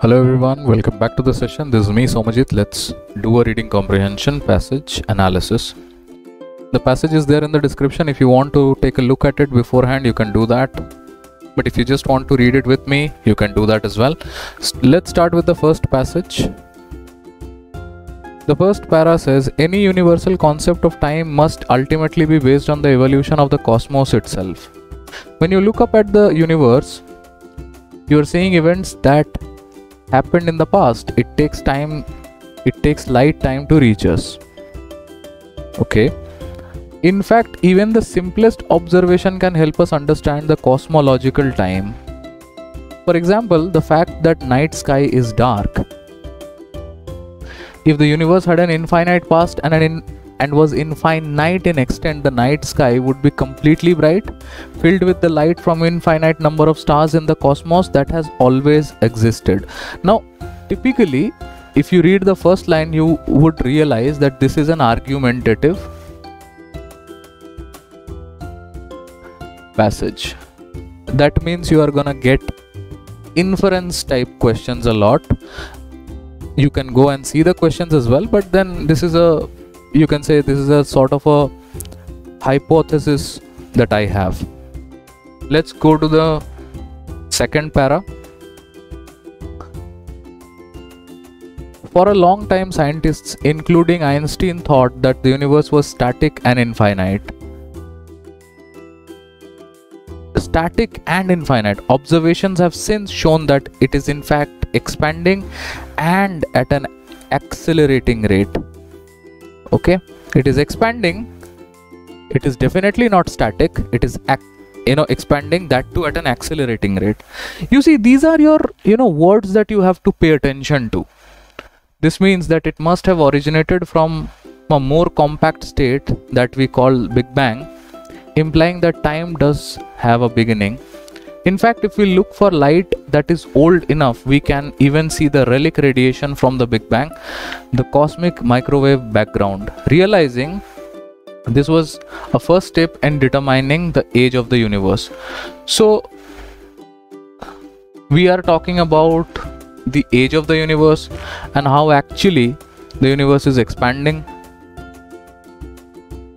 Hello everyone, welcome back to the session. This is me Somajit. Let's do a reading comprehension passage analysis. The passage is there in the description. If you want to take a look at it beforehand, you can do that. But if you just want to read it with me, you can do that as well. Let's start with the first passage. The first para says any universal concept of time must ultimately be based on the evolution of the cosmos itself. When you look up at the universe, you are seeing events that happened in the past it takes time it takes light time to reach us. Okay? In fact even the simplest observation can help us understand the cosmological time. For example the fact that night sky is dark. If the universe had an infinite past and an in, and was infinite night in extent the night sky would be completely bright filled with the light from infinite number of stars in the cosmos that has always existed. Now typically if you read the first line you would realize that this is an argumentative passage. That means you are gonna get inference type questions a lot. You can go and see the questions as well but then this is a you can say this is a sort of a hypothesis that i have. Let's go to the second para. For a long time scientists including einstein thought that the universe was static and infinite. Static and infinite. Observations have since shown that it is in fact expanding and at an accelerating rate okay? It is expanding. It is definitely not static. It is you know expanding that too at an accelerating rate. You see these are your you know words that you have to pay attention to. This means that it must have originated from a more compact state that we call big bang implying that time does have a beginning in fact, if we look for light that is old enough, we can even see the relic radiation from the Big Bang, the cosmic microwave background, realizing this was a first step in determining the age of the universe. So, we are talking about the age of the universe and how actually the universe is expanding.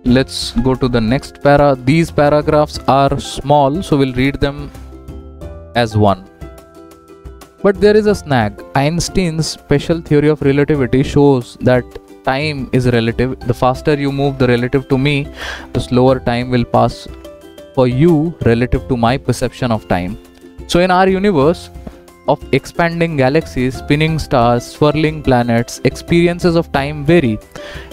Let's go to the next para. These paragraphs are small, so we'll read them as one. But there is a snag. Einstein's special theory of relativity shows that time is relative. The faster you move the relative to me, the slower time will pass for you relative to my perception of time. So, in our universe of expanding galaxies, spinning stars, swirling planets, experiences of time vary.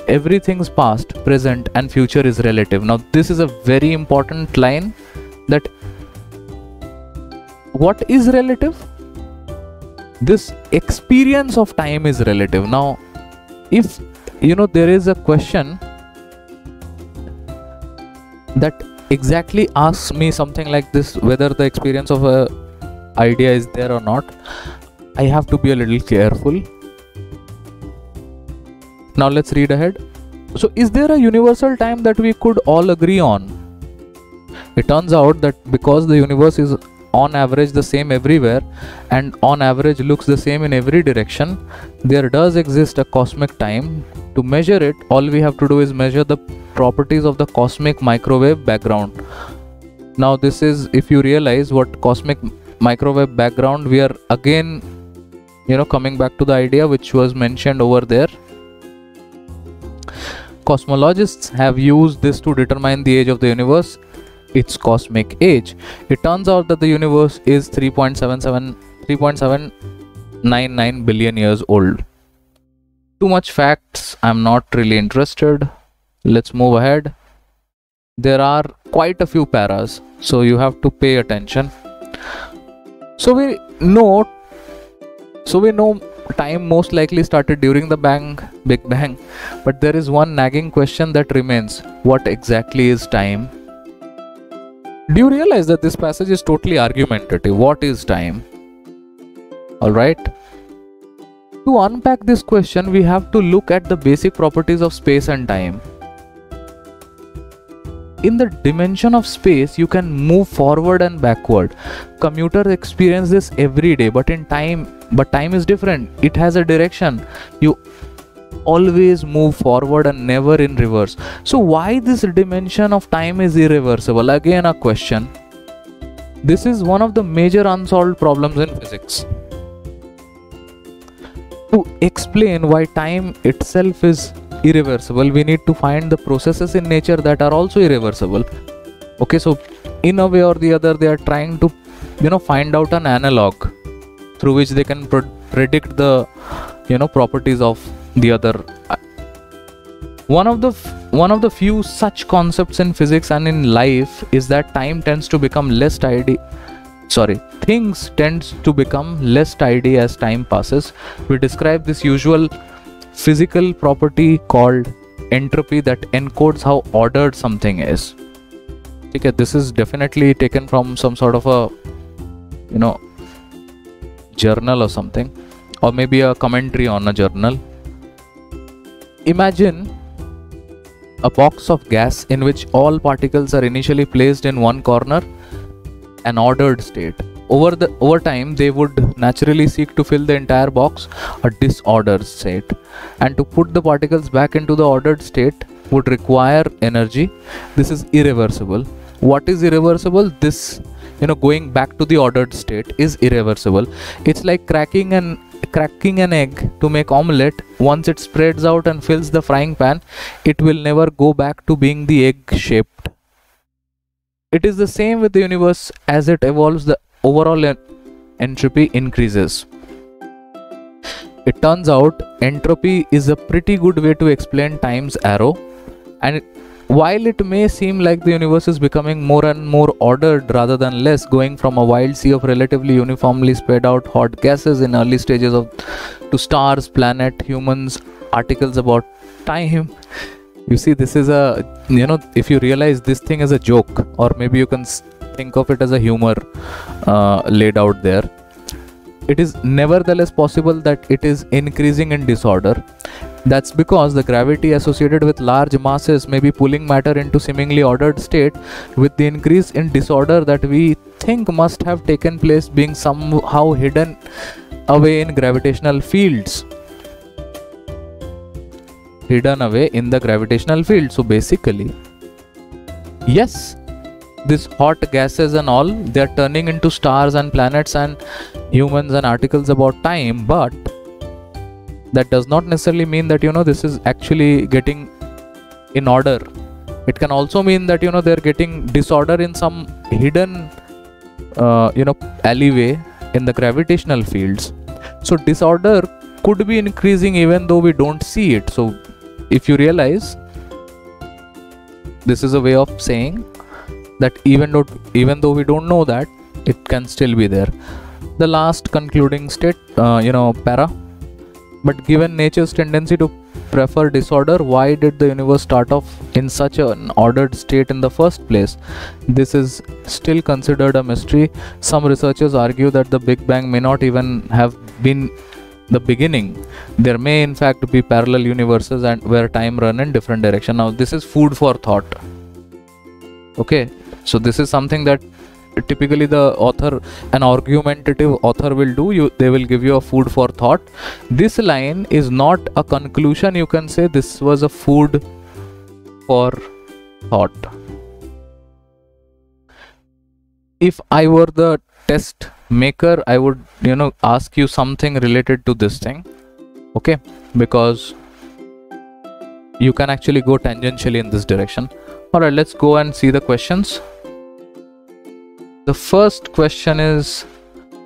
Everything's past, present, and future is relative. Now, this is a very important line that what is relative? This experience of time is relative. Now if you know there is a question that exactly asks me something like this whether the experience of a idea is there or not i have to be a little careful. Now let's read ahead. So is there a universal time that we could all agree on? It turns out that because the universe is on average the same everywhere and on average looks the same in every direction there does exist a cosmic time. To measure it all we have to do is measure the properties of the cosmic microwave background. Now this is if you realize what cosmic microwave background we are again you know coming back to the idea which was mentioned over there. Cosmologists have used this to determine the age of the universe its cosmic age. It turns out that the universe is 3.77 3.799 billion years old. Too much facts, I'm not really interested. Let's move ahead. There are quite a few paras, so you have to pay attention. So we know so we know time most likely started during the bang big bang but there is one nagging question that remains what exactly is time do you realize that this passage is totally argumentative? What is time? Alright. To unpack this question, we have to look at the basic properties of space and time. in the dimension of space you can move forward and backward commuters experience this every day but in time but time is different it has a direction you always move forward and never in reverse. So why this dimension of time is irreversible? Again a question. This is one of the major unsolved problems in physics. To explain why time itself is irreversible we need to find the processes in nature that are also irreversible. Okay so in a way or the other they are trying to you know find out an analog through which they can pro- predict the you know properties of the other. One of the one of the few such concepts in physics and in life is that time tends to become less tidy sorry things tends to become less tidy as time passes. We describe this usual physical property called entropy that encodes how ordered something is. Okay this is definitely taken from some sort of a you know journal or something or maybe a commentary on a journal imagine a box of gas in which all particles are initially placed in one corner an ordered state. Over the over time they would naturally seek to fill the entire box a disordered state. And to put the particles back into the ordered state would require energy. This is irreversible. What is irreversible? This you know going back to the ordered state is irreversible. It's like cracking an cracking an egg to make omelette once it spreads out and fills the frying pan it will never go back to being the egg shaped. It is the same with the universe as it evolves the overall en- entropy increases. It turns out entropy is a pretty good way to explain time's arrow and while it may seem like the universe is becoming more and more ordered rather than less going from a wild sea of relatively uniformly spread out hot gases in early stages of to stars planet humans articles about time. You see this is a you know if you realize this thing is a joke or maybe you can think of it as a humor uh, laid out there it is nevertheless possible that it is increasing in disorder that's because the gravity associated with large masses may be pulling matter into seemingly ordered state with the increase in disorder that we think must have taken place being somehow hidden away in gravitational fields. Hidden away in the gravitational field. So basically yes this hot gases and all they're turning into stars and planets and humans and articles about time but that does not necessarily mean that you know this is actually getting in order. It can also mean that you know they're getting disorder in some hidden uh, you know alleyway in the gravitational fields. So disorder could be increasing even though we don't see it. So if you realize this is a way of saying that even though even though we don't know that it can still be there. The last concluding state uh, you know para but given nature's tendency to prefer disorder why did the universe start off in such an ordered state in the first place? This is still considered a mystery. Some researchers argue that the big bang may not even have been the beginning. There may in fact be parallel universes and where time run in different direction. Now this is food for thought. Okay so this is something that typically the author an argumentative author will do you they will give you a food for thought. This line is not a conclusion you can say this was a food for thought. If i were the test maker i would you know ask you something related to this thing okay? Because you can actually go tangentially in this direction. All right let's go and see the questions the first question is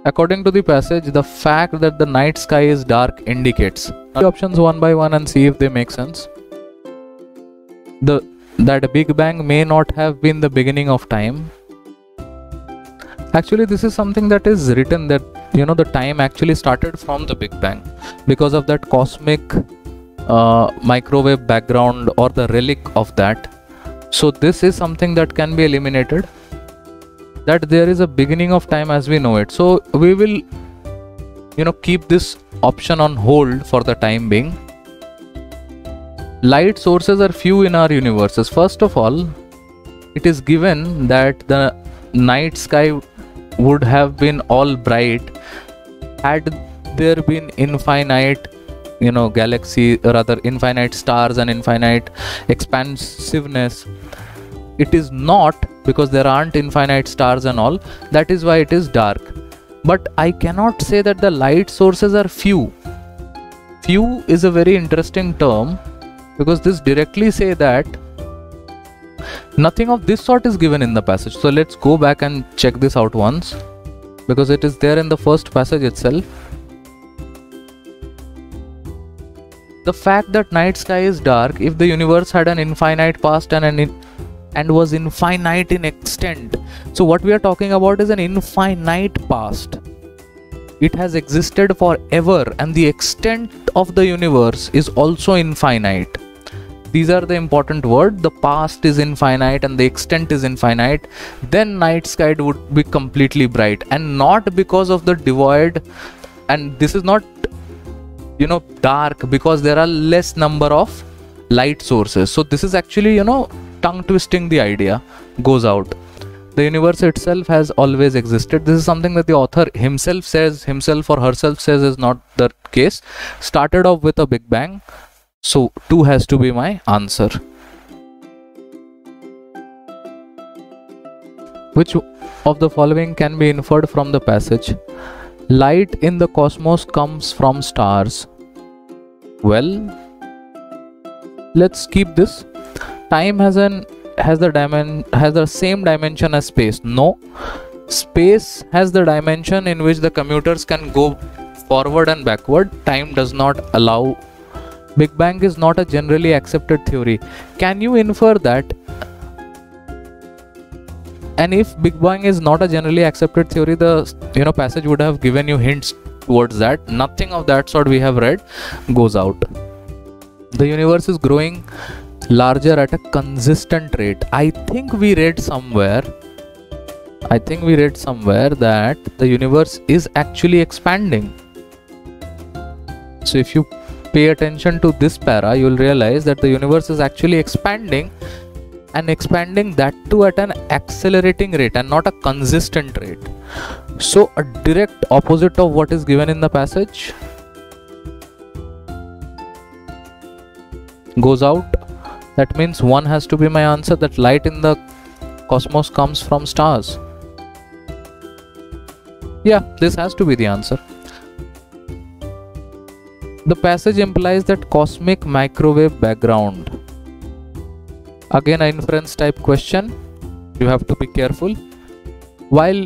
according to the passage the fact that the night sky is dark indicates. The options one by one and see if they make sense. The that big bang may not have been the beginning of time. Actually this is something that is written that you know the time actually started from the big bang. Because of that cosmic uh, microwave background or the relic of that. So this is something that can be eliminated that there is a beginning of time as we know it. So we will you know keep this option on hold for the time being. Light sources are few in our universes. First of all it is given that the night sky would have been all bright. Had there been infinite you know galaxy rather infinite stars and infinite expansiveness it is not because there aren't infinite stars and all. That is why it is dark. But i cannot say that the light sources are few. Few is a very interesting term because this directly say that nothing of this sort is given in the passage. So let's go back and check this out once because it is there in the first passage itself. The fact that night sky is dark if the universe had an infinite past and an and was infinite in extent. So what we are talking about is an infinite past. It has existed forever and the extent of the universe is also infinite. These are the important words. the past is infinite and the extent is infinite. Then night sky would be completely bright and not because of the devoid and this is not you know dark because there are less number of light sources. So this is actually you know tongue twisting the idea goes out. The universe itself has always existed. This is something that the author himself says himself or herself says is not the case. Started off with a big bang so 2 has to be my answer. Which of the following can be inferred from the passage? Light in the cosmos comes from stars. Well let's keep this time has an has the dimension has the same dimension as space? No. Space has the dimension in which the commuters can go forward and backward. Time does not allow. Big bang is not a generally accepted theory. Can you infer that? And if big bang is not a generally accepted theory the you know passage would have given you hints towards that. Nothing of that sort we have read goes out. The universe is growing larger at a consistent rate. I think we read somewhere i think we read somewhere that the universe is actually expanding. So if you pay attention to this para you will realize that the universe is actually expanding and expanding that too at an accelerating rate and not a consistent rate. So a direct opposite of what is given in the passage goes out that means 1 has to be my answer that light in the cosmos comes from stars. Yeah, this has to be the answer. The passage implies that cosmic microwave background. Again, an inference type question. You have to be careful. While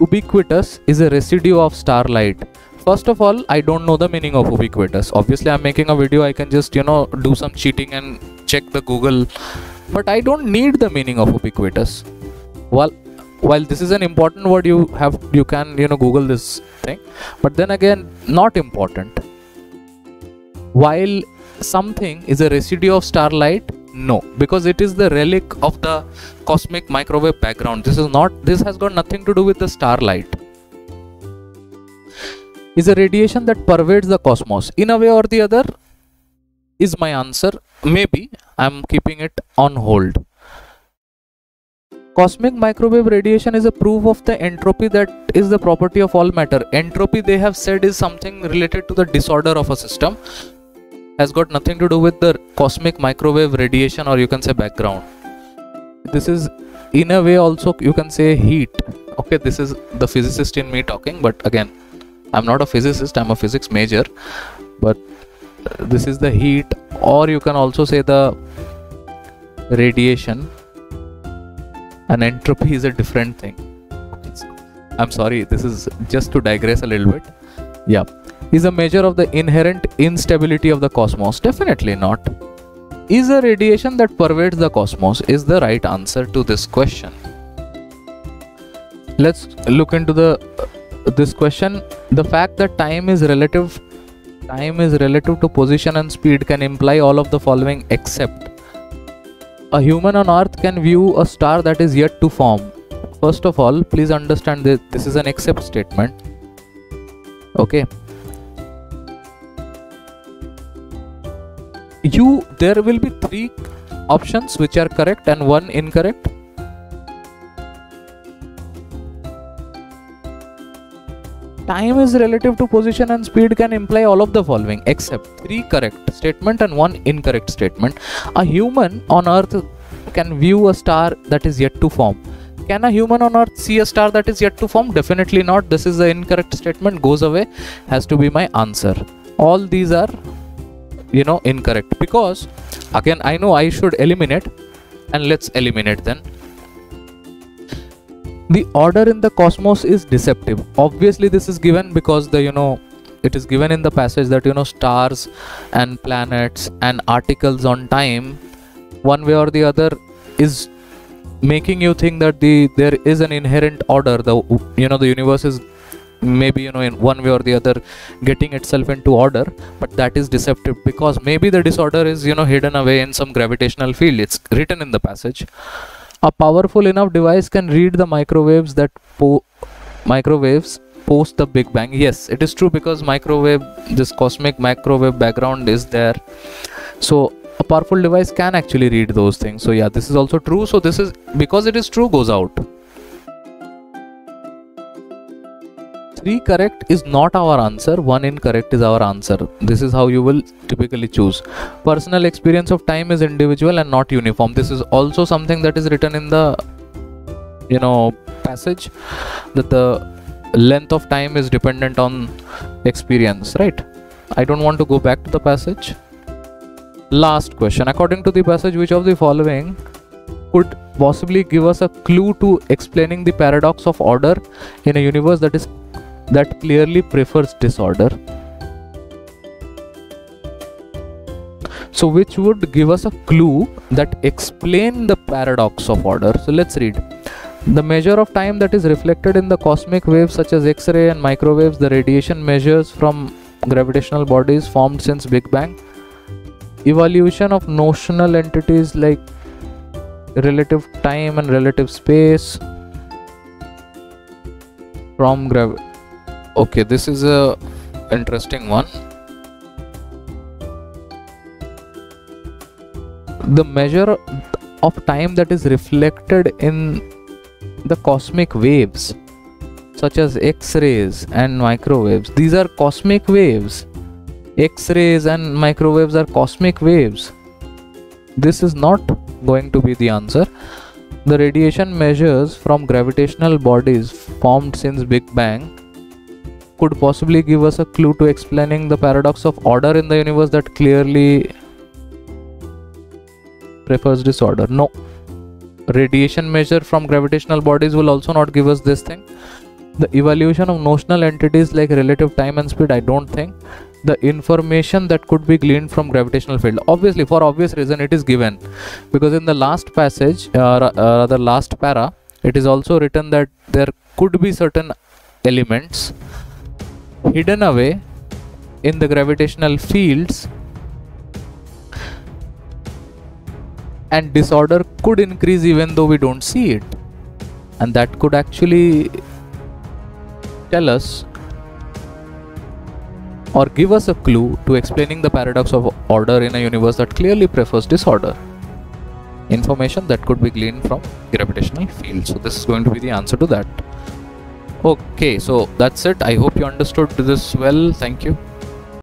ubiquitous is a residue of starlight, first of all i don't know the meaning of ubiquitous. Obviously i'm making a video. I can just you know do some cheating and check the google. But i don't need the meaning of ubiquitous. Well while this is an important word you have you can you know google this thing. But then again not important. While something is a residue of starlight no. Because it is the relic of the cosmic microwave background. This is not this has got nothing to do with the starlight is a radiation that pervades the cosmos. In a way or the other is my answer. Maybe i'm keeping it on hold. Cosmic microwave radiation is a proof of the entropy that is the property of all matter. Entropy they have said is something related to the disorder of a system. Has got nothing to do with the cosmic microwave radiation or you can say background. This is in a way also you can say heat. Okay this is the physicist in me talking but again i'm not a physicist i'm a physics major but this is the heat or you can also say the radiation. And entropy is a different thing. I'm sorry this is just to digress a little bit. Yeah. Is a measure of the inherent instability of the cosmos? Definitely not. Is a radiation that pervades the cosmos? Is the right answer to this question. Let's look into the this question the fact that time is relative time is relative to position and speed can imply all of the following except. A human on earth can view a star that is yet to form. First of all please understand that this is an except statement. Okay. You there will be three options which are correct and one incorrect time is relative to position and speed can imply all of the following except three correct statement and one incorrect statement. A human on earth can view a star that is yet to form. Can a human on earth see a star that is yet to form? Definitely not. This is the incorrect statement goes away has to be my answer. All these are you know incorrect. Because again i know i should eliminate and let's eliminate then the order in the cosmos is deceptive. Obviously this is given because the you know it is given in the passage that you know stars and planets and articles on time one way or the other is making you think that the there is an inherent order. The you know the universe is maybe you know in one way or the other getting itself into order but that is deceptive because maybe the disorder is you know hidden away in some gravitational field. It's written in the passage a powerful enough device can read the microwaves that po- microwaves post the big bang. Yes it is true because microwave this cosmic microwave background is there. So a powerful device can actually read those things. So yeah this is also true. So this is because it is true goes out 3 correct is not our answer, 1 incorrect is our answer. This is how you will typically choose. Personal experience of time is individual and not uniform. This is also something that is written in the you know passage that the length of time is dependent on experience, right? I don't want to go back to the passage. Last question. According to the passage, which of the following could possibly give us a clue to explaining the paradox of order in a universe that is that clearly prefers disorder. So, which would give us a clue that explain the paradox of order. So, let's read. The measure of time that is reflected in the cosmic waves such as X-ray and microwaves, the radiation measures from gravitational bodies formed since Big Bang, evolution of notional entities like relative time and relative space from gravity okay this is a interesting one. The measure of time that is reflected in the cosmic waves such as x-rays and microwaves these are cosmic waves. X-rays and microwaves are cosmic waves. This is not going to be the answer. The radiation measures from gravitational bodies formed since big bang could possibly give us a clue to explaining the paradox of order in the universe that clearly prefers disorder. No. Radiation measure from gravitational bodies will also not give us this thing. The evaluation of notional entities like relative time and speed, I don't think. The information that could be gleaned from gravitational field. Obviously, for obvious reason, it is given. Because in the last passage, uh, uh, the last para, it is also written that there could be certain elements hidden away in the gravitational fields and disorder could increase even though we don't see it. And that could actually tell us or give us a clue to explaining the paradox of order in a universe that clearly prefers disorder. Information that could be gleaned from gravitational fields. So this is going to be the answer to that okay so that's it. I hope you understood this well. Thank you